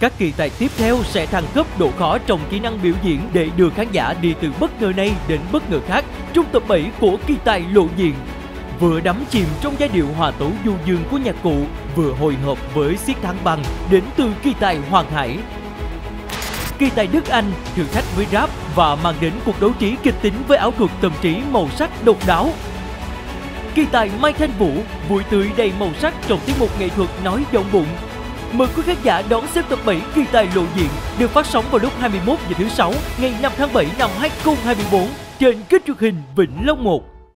Các kỳ tài tiếp theo sẽ thăng cấp độ khó trong kỹ năng biểu diễn để đưa khán giả đi từ bất ngờ này đến bất ngờ khác trong tập 7 của kỳ tài lộ diện. Vừa đắm chìm trong giai điệu hòa tấu du dương của nhạc cụ, vừa hồi hộp với siết thắng bằng đến từ kỳ tài Hoàng Hải. Kỳ tài Đức Anh thử thách với rap và mang đến cuộc đấu trí kịch tính với ảo thuật tâm trí màu sắc độc đáo. Kỳ tài Mai Thanh Vũ vui tươi đầy màu sắc trong tiết mục nghệ thuật nói giọng bụng Mời quý khán giả đón xem tập 7 kỳ tài lộ diện được phát sóng vào lúc 21 giờ thứ sáu ngày 5 tháng 7 năm 2024 trên kênh truyền hình Vĩnh Long 1.